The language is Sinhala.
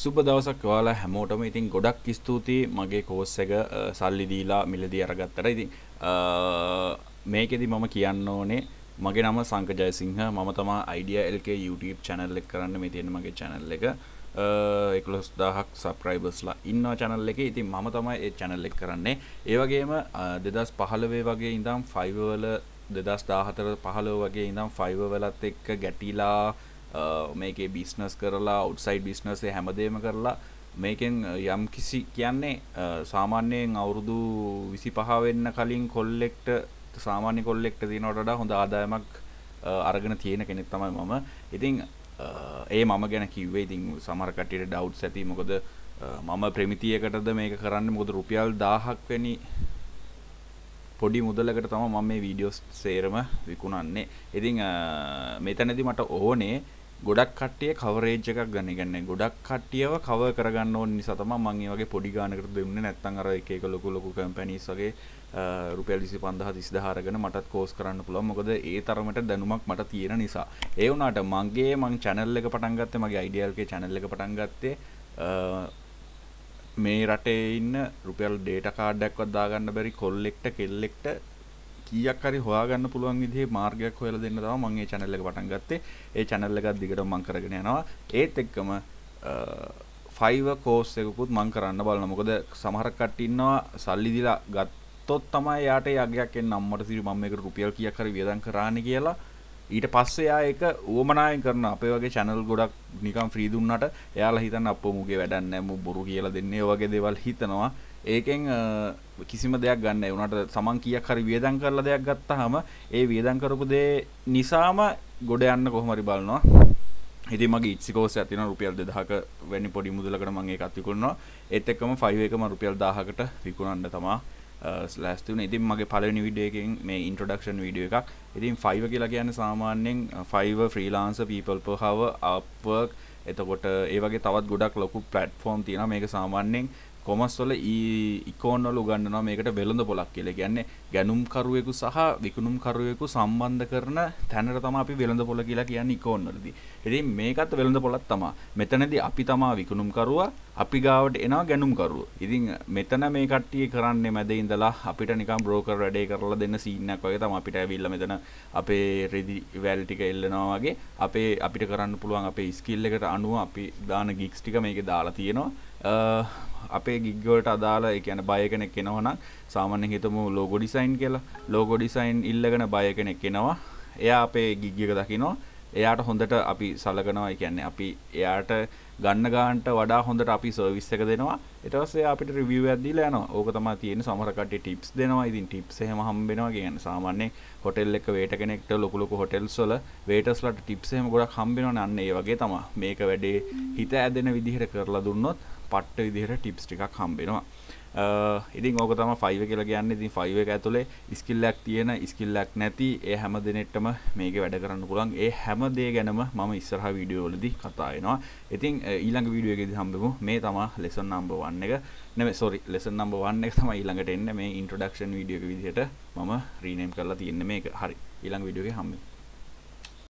සුබ දවසක් ඔයාලා හැමෝටම ඉතින් ගොඩක් ස්තුතියි. මගේ කෝස් එක සල්ලි දීලා මිලදී අරගත්තට. ඉතින් මේකෙදි මම කියන්න ඕනේ මගේ නම සංක ජයසිංහ. මම තමා අයිඩිය එල්ක YouTube චැනල් එක කරන්න. මේ තියෙන මගේ චැනල් එක. එක්ලොස් දහක් සප්‍රයිබස්ලා ඉන්න චැනල් එක. ඉතින් මම තමයි ඒ චැනල් එක කරන්නේ. ඒවගේම දෙදස් පහළවේ වගේ ඉඳම් ෆයිවවල දෙදස් දාහතර පහළව වගේ ඉඳම් ෆයිව වෙලත් එක්ක ගැටිලා මේකේ බිස්නස් කරලා ඔට්සයිඩ් බිස්නස් හැමදේම කරලා මේකෙන් යම් කිසි කියන්නේ සාමාන්‍යයෙන් අවුරුදු විසි පහවෙන්න කලින් කොල්ලෙක්ට සාමාන්‍ය කොල්ලෙක්ට තිනොටට හොඳ ආදායමක් අරගෙන තියෙන කෙනෙක් තමයි මම. ඉතිං ඒ මම ගැන කිව්වේ ඉතින් සමරකටට ඩව් ඇති. මොකද මම ප්‍රමිතියකටද මේක කරන්න? මොකද රුපියල් දාහක් වැනි පොඩි මුදලකට තම මම මේ වීඩියෝස් සේරම විකුණන්නේ. ඉතිං මෙතැනදි මට ඕනේ ගොඩක් කට්ටිය කවරේජ් එකක් ගන්න. ගන්න ගොඩක් කට්ටියව කව කරගන්න ඕන නිසා තමයි මම මේ වගේ පොඩි ගානකට දෙන්නේ. නැත්නම් අර එක එක ලොකු ලොකු කම්පැනිස් වගේ රුපියල් 25000 30000 අරගෙන මටත් කෝස් කරන්න පුළුවන්. මොකද ඒ තරමට දැනුමක් මට තියෙන නිසා. ඒ වුණාට මගේ මං channel එක පටන් ගත්තේ මගේ IDL ගේ channel එක පටන් ගත්තේ මේ රටේ ඉන්න රුපියල් ඩේටා කාඩ් එකක්වත් දාගන්න බැරි කොල්ලෙක්ට කෙල්ලෙක්ට කීයක් හරි හොයාගන්න පුළුවන් විදිහේ මාර්ගයක් හොයලා දෙන්න තමයි මම මේ channel එක පටන් ගත්තේ. ඒ channel එකත් දිගටම මම කරගෙන යනවා. ඒත් එක්කම ෆයිව කෝස් එකකුත් මම කරන්න බලනවා. මොකද සමහර කට්ටිය ඉන්නවා සල්ලි දීලා ගත්තොත් තමයි යාට යගයක් එන්න අම්මට සිරි මම මේකට රුපියල් කීයක් හරි වියදම් කරානේ කියලා ඊට පස්සේ යා ඒක උවමනායෙන් කරන අපේ වගේ channel ගොඩක් නිකන් ෆ්‍රී දුන්නාට එයාලා හිතන්න අපෝ මුගේ වැඩක් නැහැ මු බොරු කියලා දෙන්නේ ඔය වගේ දේවල් හිතනවා. ඒකෙන් කිසිම දෙයක් ගන්න වුණට සමන් කියක් හරි වියදම් කරලා දෙයක් ගත්තාම ඒ වියදම් කරපු දේ නිසාම ගොඩ යන්න කොහොමරි බලනවා. ඉතින් මගේ ඉත්සිකෝස් ඇතින රුපියල් 2000ක වැනි පොඩි මුදලකට මම ඒකත් විකුණනවා. ඒත් එක්කම 5 එකම රුපියල් 1000කට විකුණන්න තමා. ස්ලෑස් තුන ඉතින් මගේ පළවෙනි වීඩියෝ එකෙන් මේ ඉන්ට්‍රොඩක්ෂන් වීඩියෝ එකක්. ඉතින් 5 කියලා කියන්නේ සාමාන්‍යයෙන් uh, 5 freelancer people per hour upwork. එතකොට ඒ වගේ තවත් ගොඩක් ලොකු ප්ලට්ෆෝම් තියෙනවා. මේක සාමාන්‍යයෙන් කොමස් වල ඉකෝන් වල උගන්වනවා මේකට වෙළඳ පොලක් කියලා. කියන්නේ ගැනුම් කරුවෙකු සහ විකුණුම් කරුවෙකු සම්බන්ධ කරන තැනට තමයි අපි වෙළඳ පොල කියලා කියන්නේ ඉකෝන් වලදී. ඉතින් මේකත් වෙළඳ පොලක් තමයි. මෙතනදී අපි තමයි විකුණුම් කරුවා අපි ගාවට එනවා ගැනුම් කරුවා. ඉතින් මෙතන මේ කට්ටිය කරන්නේ මැද ඉඳලා අපිට නිකන් බ්‍රෝකර් වැඩේ කරලා දෙන්න සීන් එකක් වගේ තමයි අපිට ඇවිල්ලා මෙතන අපේ රෙදි වැල් ටික එල්ලනවා වගේ අපේ අපිට කරන්න පුළුවන් අපේ ස්කිල් එකට අනුව අපි දාන ගිග්ස් ටික මේකේ දාලා තියෙනවා. අපේ ගිග්ගවලට අදාළ ඒ කියන්නේ බය කෙනෙක් එනවනම් සාමාන්‍යයෙන් හිතමු ලෝගෝ ඩිසයින් කියලා. ලෝගෝ ඩිසයින් ඉල්ලගෙන බය කෙනෙක් එනවා. එයා අපේ ගිග් එක දකිනවා. එයාට හොඳට අපි සලකනවා. ඒ කියන්නේ අපි එයාට ගන්න ගානට වඩා හොඳට අපි සර්විස් එක දෙනවා. ඊට පස්සේ අපිට රිවිව් එකක් දීලා යනවා. ඕක තමයි තියෙන සමහර කට්ටිය ටිප්ස් දෙනවා. ඉතින් ටිප්ස් එහෙම හම්බ වෙනවා කියන්නේ සාමාන්‍යයෙන් හොටෙල් එක වේට කෙනෙක්ට ලොකු ලොකු හොටෙල්ස් වල වේටර්ස්ලාට ටිප්ස් එහෙම ගොඩක් හම්බ වෙනවනේ. අන්න ඒ වගේ තමයි. මේක වැඩේ හිත ඇදෙන විදිහට කරලා දුන්නොත් පට්ට විදිහට ටිප්ස් ටිකක් හම්බෙනවා ඉතින් ඕක තම ෆයිව කියලා කියන්න. ඉතින් ෆයිව එක ඇතුලේ ස්කිල්ලක් තියෙන ස්කිල්ලක් නැති ඒ හැම දෙනෙට්ටම මේක වැඩ කරන්න පුළුවන්. ඒ හැම දේ ගැනම මම ඉස්සරහ වීඩියෝ වලදී කතා වෙනවා. ඉතින් ඊළඟ වීඩියෝ එකේදී හම්බෙමු. මේ තමයි ලෙසන් නම්බර් 1 එක. නෙමෙයි සෝරි ලෙසන් නම්බර් 1 එක තමයි ඊළඟට එන්නේ. මේ ඉන්ට්‍රොඩක්ෂන් වීඩියෝ එක විදිහට මම රීනේම් කරලා තියෙන්නේ මේක. හරි. ඊළඟ වීඩියෝ එකේ හම්බෙමු.